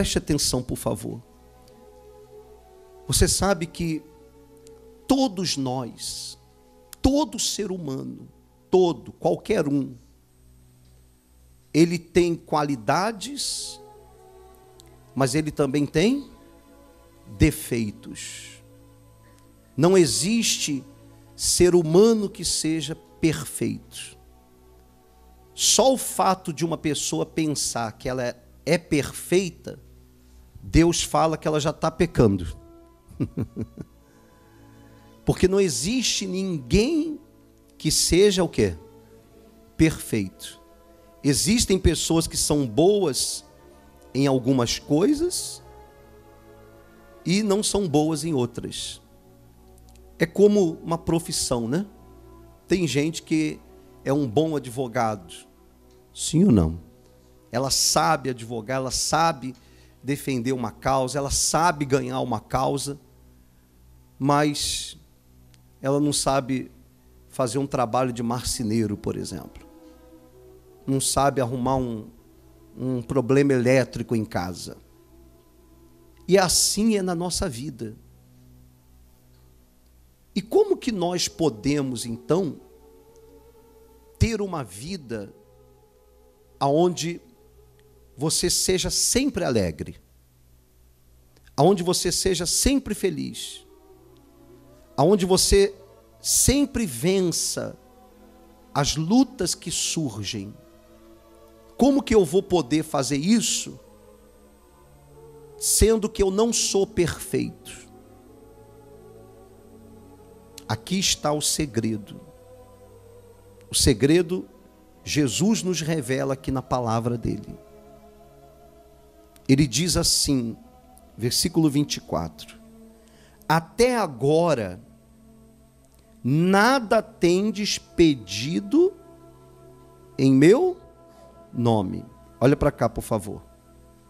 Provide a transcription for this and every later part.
Preste atenção, por favor. Você sabe que todos nós, todo ser humano, todo, qualquer um, ele tem qualidades, mas ele também tem defeitos. Não existe ser humano que seja perfeito. Só o fato de uma pessoa pensar que ela é perfeita, Deus fala que ela já está pecando. Porque não existe ninguém que seja o quê? Perfeito. Existem pessoas que são boas em algumas coisas e não são boas em outras. É como uma profissão, né? Tem gente que é um bom advogado. Sim ou não? Ela sabe advogar, ela sabe defender uma causa, ela sabe ganhar uma causa, mas ela não sabe fazer um trabalho de marceneiro, por exemplo. Não sabe arrumar um, um problema elétrico em casa. E assim é na nossa vida. E como que nós podemos então ter uma vida aonde você seja sempre alegre, aonde você seja sempre feliz, aonde você sempre vença as lutas que surgem. Como que eu vou poder fazer isso sendo que eu não sou perfeito? Aqui está o segredo. O segredo Jesus nos revela aqui na palavra dele. Ele diz assim, versículo 24: Até agora nada tendes pedido em meu nome. Olha para cá, por favor.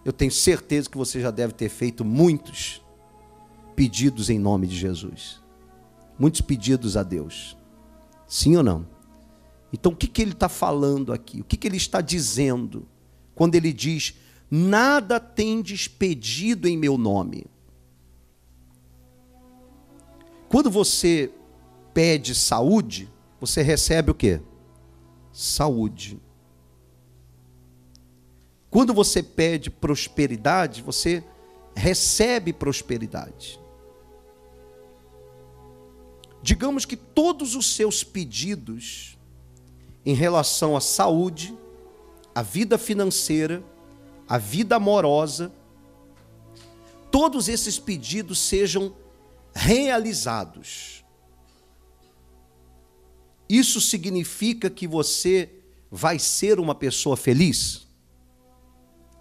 Eu tenho certeza que você já deve ter feito muitos pedidos em nome de Jesus. Muitos pedidos a Deus. Sim ou não? Então, o que, que ele está falando aqui? O que, que ele está dizendo quando ele diz: Nada tendes pedido em meu nome? Quando você pede saúde, você recebe o que? Saúde. Quando você pede prosperidade, você recebe prosperidade. Digamos que todos os seus pedidos em relação à saúde, à vida financeira, à vida amorosa, todos esses pedidos sejam realizados. Isso significa que você vai ser uma pessoa feliz?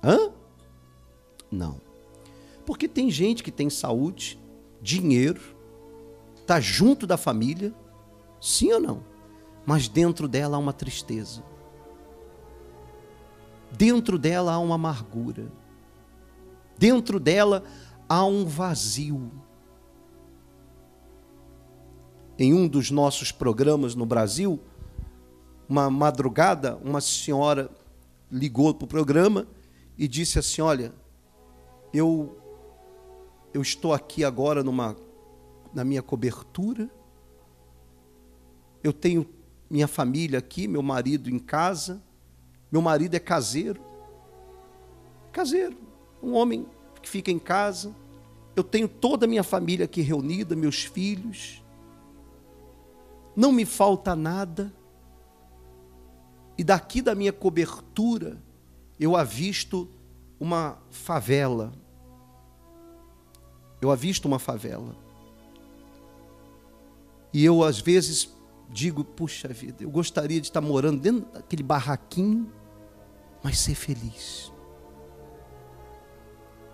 Hã? Não. Porque tem gente que tem saúde, dinheiro, está junto da família, sim ou não? mas dentro dela há uma tristeza. Dentro dela há uma amargura. Dentro dela há um vazio. Em um dos nossos programas no Brasil, uma madrugada, uma senhora ligou para o programa e disse assim: Olha, eu, eu estou aqui agora numa, na minha cobertura, eu tenho minha família aqui, meu marido em casa. Meu marido é caseiro. Caseiro, um homem que fica em casa. Eu tenho toda a minha família aqui reunida, meus filhos. Não me falta nada. E daqui da minha cobertura, eu avisto uma favela. Eu avisto uma favela. E eu, às vezes, digo, puxa vida, eu gostaria de estar morando dentro daquele barraquinho, mas ser feliz.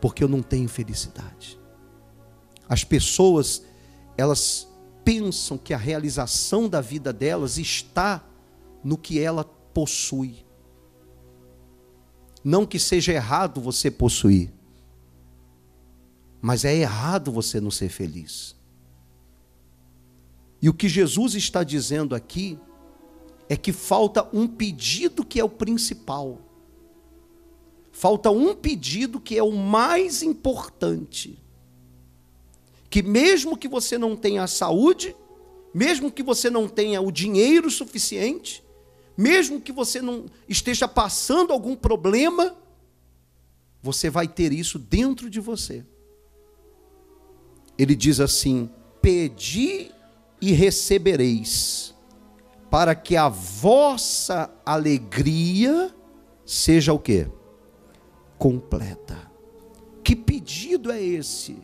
Porque eu não tenho felicidade. As pessoas, elas pensam que a realização da vida delas está no que ela possui. Não que seja errado você possuir, mas é errado você não ser feliz. E o que Jesus está dizendo aqui é que falta um pedido que é o principal. Falta um pedido que é o mais importante. Que mesmo que você não tenha a saúde, mesmo que você não tenha o dinheiro suficiente, mesmo que você não esteja passando algum problema, você vai ter isso dentro de você. Ele diz assim: Pedi e recebereis, para que a vossa alegria seja o quê? Completa. Que pedido é esse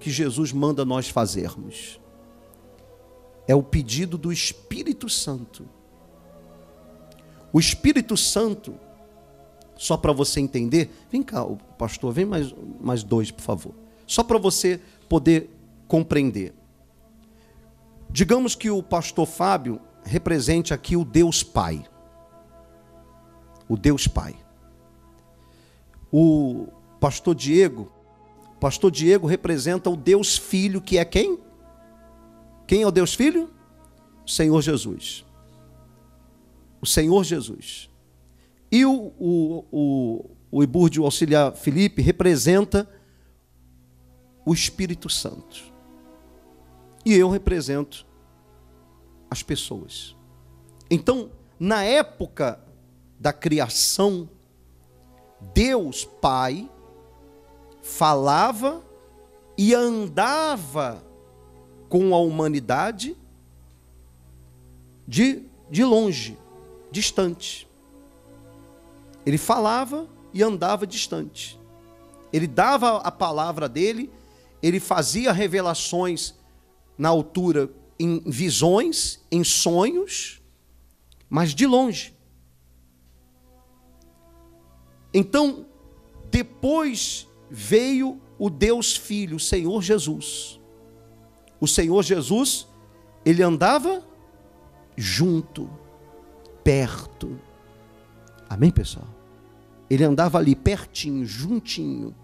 que Jesus manda nós fazermos? É o pedido do Espírito Santo. O Espírito Santo, só para você entender, vem cá, pastor, vem mais, mais dois, por favor. Só para você poder compreender. Digamos que o pastor Fábio represente aqui o Deus Pai. O Deus Pai. O pastor Diego, pastor Diego representa o Deus Filho, que é quem? Quem é o Deus Filho? O Senhor Jesus. O Senhor Jesus. E o, o, o, o Ibúrdio Auxiliar Felipe representa o Espírito Santo. E eu represento as pessoas. Então, na época da criação, Deus Pai falava e andava com a humanidade de, de longe, distante. Ele falava e andava distante. Ele dava a palavra dele ele fazia revelações na altura em visões, em sonhos, mas de longe. Então, depois veio o Deus Filho, o Senhor Jesus. O Senhor Jesus, ele andava junto, perto. Amém, pessoal? Ele andava ali pertinho, juntinho.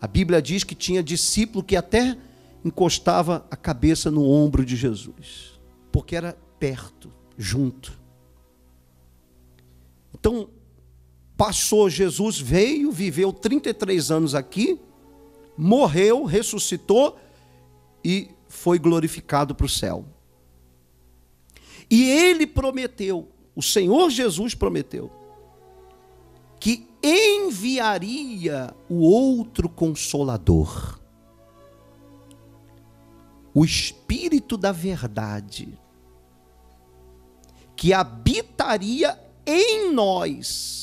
A Bíblia diz que tinha discípulo que até encostava a cabeça no ombro de Jesus, porque era perto, junto. Então, passou Jesus, veio, viveu 33 anos aqui, morreu, ressuscitou e foi glorificado para o céu. E ele prometeu, o Senhor Jesus prometeu, que enviaria o outro consolador, o Espírito da Verdade, que habitaria em nós,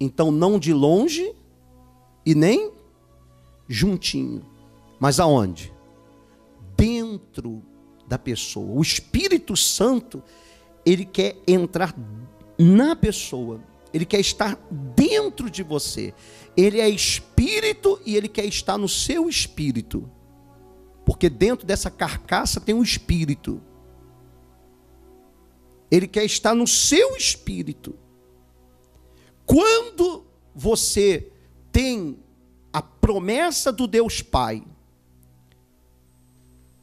então não de longe e nem juntinho, mas aonde? Dentro da pessoa. O Espírito Santo, ele quer entrar na pessoa ele quer estar dentro de você. Ele é espírito e ele quer estar no seu espírito. Porque dentro dessa carcaça tem um espírito. Ele quer estar no seu espírito. Quando você tem a promessa do Deus Pai,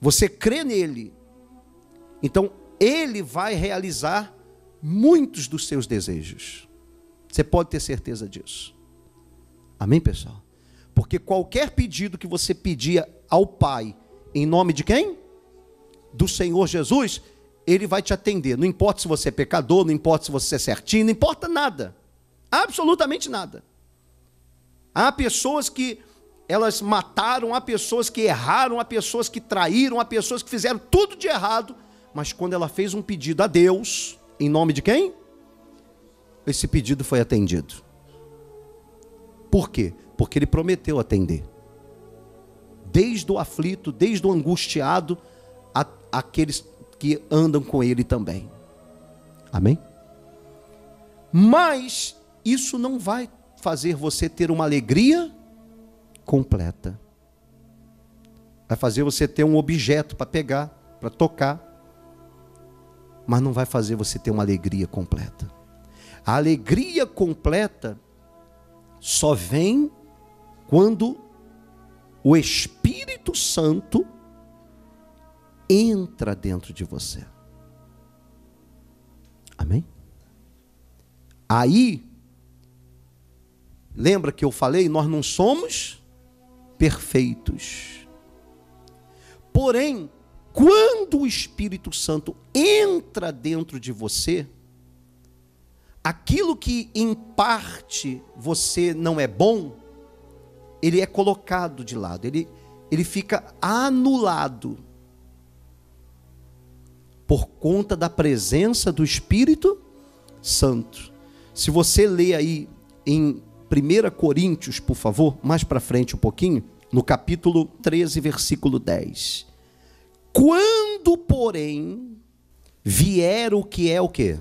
você crê nele, então ele vai realizar muitos dos seus desejos. Você pode ter certeza disso. Amém, pessoal? Porque qualquer pedido que você pedia ao Pai, em nome de quem? Do Senhor Jesus, Ele vai te atender. Não importa se você é pecador, não importa se você é certinho, não importa nada. Absolutamente nada. Há pessoas que elas mataram, há pessoas que erraram, há pessoas que traíram, há pessoas que fizeram tudo de errado, mas quando ela fez um pedido a Deus, em nome de quem? esse pedido foi atendido. Por quê? Porque ele prometeu atender. Desde o aflito, desde o angustiado, a, aqueles que andam com ele também. Amém? Mas isso não vai fazer você ter uma alegria completa. Vai fazer você ter um objeto para pegar, para tocar, mas não vai fazer você ter uma alegria completa. A alegria completa só vem quando o Espírito Santo entra dentro de você. Amém? Aí Lembra que eu falei? Nós não somos perfeitos. Porém, quando o Espírito Santo entra dentro de você, aquilo que em parte você não é bom, ele é colocado de lado, ele, ele fica anulado por conta da presença do Espírito Santo. Se você ler aí em 1 Coríntios, por favor, mais para frente um pouquinho, no capítulo 13, versículo 10. Quando, porém, vier o que é o quê?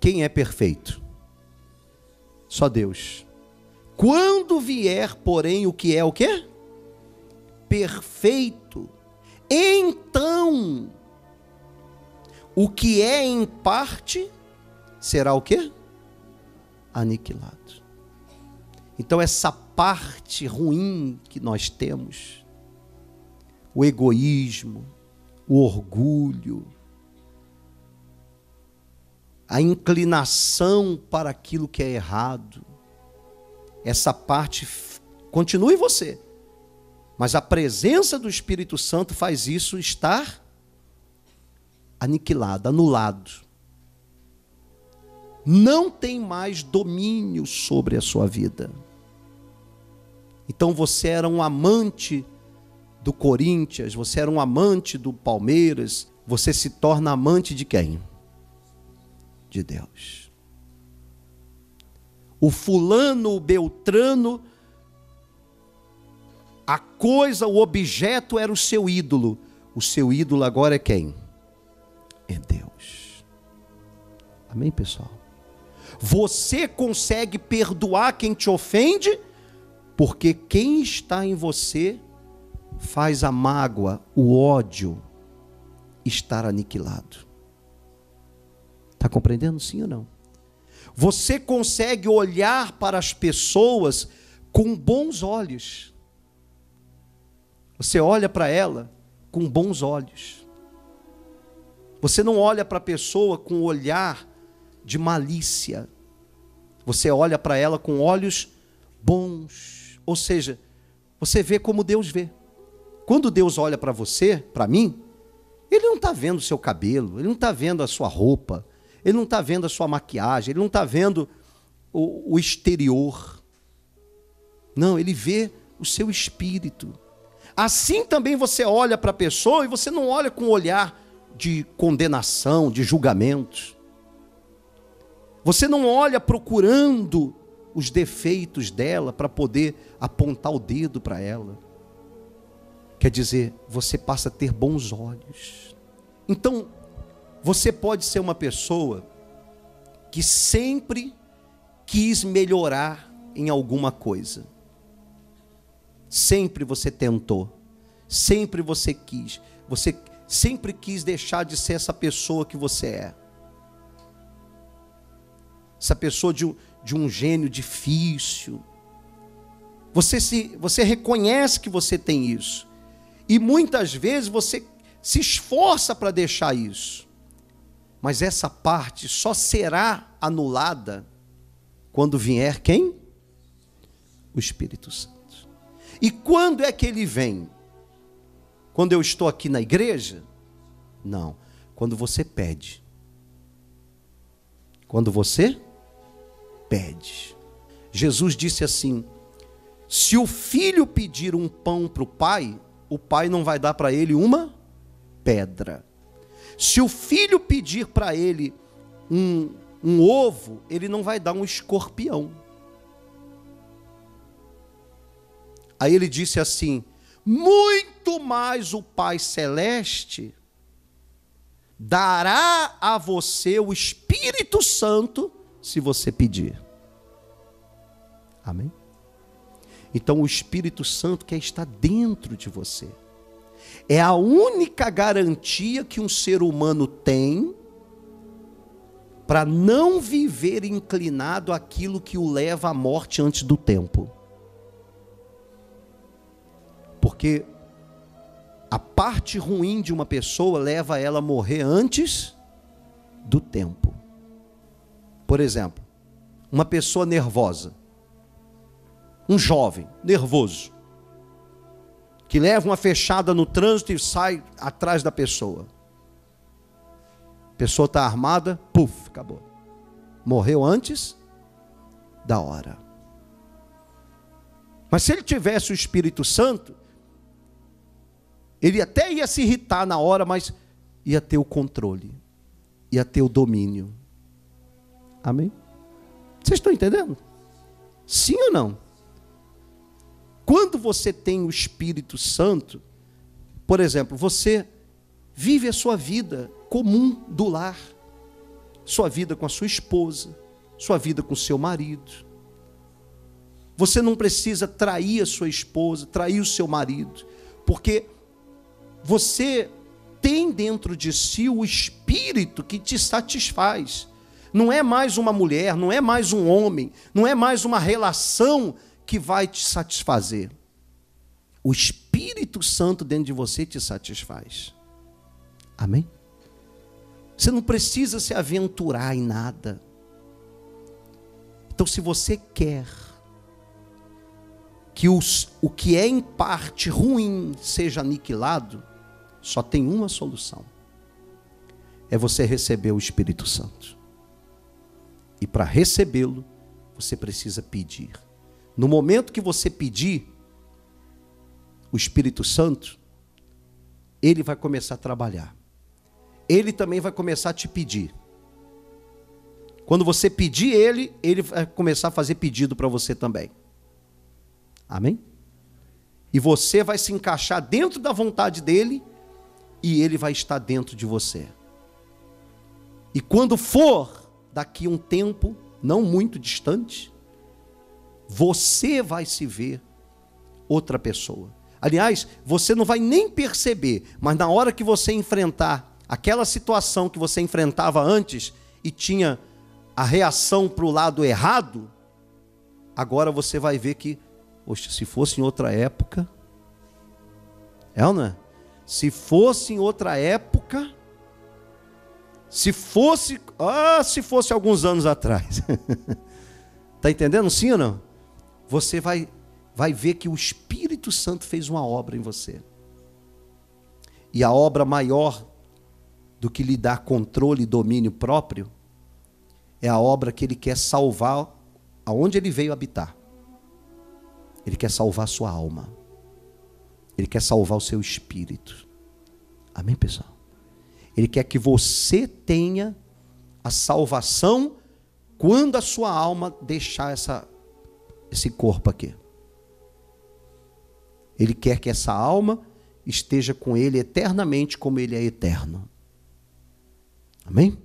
Quem é perfeito? Só Deus. Quando vier, porém, o que é o quê? Perfeito. Então, o que é em parte será o quê? Aniquilado. Então essa parte ruim que nós temos, o egoísmo, o orgulho, a inclinação para aquilo que é errado, essa parte continua em você. Mas a presença do Espírito Santo faz isso estar aniquilado, anulado. Não tem mais domínio sobre a sua vida. Então você era um amante do Corinthians, você era um amante do Palmeiras, você se torna amante de quem? De Deus. O fulano, o beltrano, a coisa, o objeto era o seu ídolo. O seu ídolo agora é quem? é Deus. Amém, pessoal? Você consegue perdoar quem te ofende, porque quem está em você faz a mágoa, o ódio estar aniquilado. Está compreendendo sim ou não? Você consegue olhar para as pessoas com bons olhos. Você olha para ela com bons olhos. Você não olha para a pessoa com olhar de malícia. Você olha para ela com olhos bons. Ou seja, você vê como Deus vê. Quando Deus olha para você, para mim, Ele não está vendo o seu cabelo, Ele não está vendo a sua roupa, Ele não está vendo a sua maquiagem, Ele não está vendo o, o exterior. Não, Ele vê o seu espírito. Assim também você olha para a pessoa e você não olha com o olhar de condenação, de julgamentos. Você não olha procurando os defeitos dela para poder apontar o dedo para ela. Quer dizer, você passa a ter bons olhos. Então, você pode ser uma pessoa que sempre quis melhorar em alguma coisa. Sempre você tentou. Sempre você quis. Você sempre quis deixar de ser essa pessoa que você é. Essa pessoa de de um gênio difícil. Você, se, você reconhece que você tem isso. E muitas vezes você se esforça para deixar isso. Mas essa parte só será anulada quando vier quem? O Espírito Santo. E quando é que ele vem? Quando eu estou aqui na igreja? Não. Quando você pede. Quando você pede. Jesus disse assim: se o filho pedir um pão para o pai, o pai não vai dar para ele uma pedra. Se o filho pedir para ele um, um ovo, ele não vai dar um escorpião. Aí ele disse assim: muito mais o Pai Celeste dará a você o Espírito Santo se você pedir. Amém? Então o Espírito Santo quer estar dentro de você. É a única garantia que um ser humano tem para não viver inclinado àquilo que o leva à morte antes do tempo. Porque a parte ruim de uma pessoa leva ela a morrer antes do tempo. Por exemplo, uma pessoa nervosa. um jovem nervoso que leva uma fechada no trânsito e sai atrás da pessoa. A pessoa está armada, puf, acabou. Morreu antes da hora. Mas se ele tivesse o Espírito Santo, ele até ia se irritar na hora, mas ia ter o controle, ia ter o domínio. Amém? Vocês estão entendendo? Sim ou não? Quando você tem o Espírito Santo, por exemplo, você vive a sua vida comum do lar, sua vida com a sua esposa, sua vida com seu marido. Você não precisa trair a sua esposa, trair o seu marido, porque você tem dentro de si o espírito que te satisfaz. Não é mais uma mulher, não é mais um homem, não é mais uma relação que vai te satisfazer. O Espírito Santo dentro de você te satisfaz. Amém? Você não precisa se aventurar em nada. Então, se você quer que os, o que é em parte ruim seja aniquilado, só tem uma solução: é você receber o Espírito Santo. E para recebê-lo, você precisa pedir. No momento que você pedir o Espírito Santo, ele vai começar a trabalhar. Ele também vai começar a te pedir. Quando você pedir ele, ele vai começar a fazer pedido para você também. Amém? E você vai se encaixar dentro da vontade dele e ele vai estar dentro de você. E quando for daqui um tempo não muito distante, você vai se ver outra pessoa. Aliás, você não vai nem perceber, mas na hora que você enfrentar aquela situação que você enfrentava antes e tinha a reação para o lado errado, agora você vai ver que, poxa, se fosse em outra época, é ou não é? Se fosse em outra época, se fosse, ah, se fosse alguns anos atrás. Tá entendendo sim ou não? Você vai vai ver que o Espírito Santo fez uma obra em você. E a obra maior do que lhe dar controle e domínio próprio é a obra que ele quer salvar aonde ele veio habitar. Ele quer salvar sua alma. Ele quer salvar o seu espírito. Amém, pessoal? Ele quer que você tenha a salvação quando a sua alma deixar essa, esse corpo aqui. Ele quer que essa alma esteja com ele eternamente, como ele é eterno. Amém?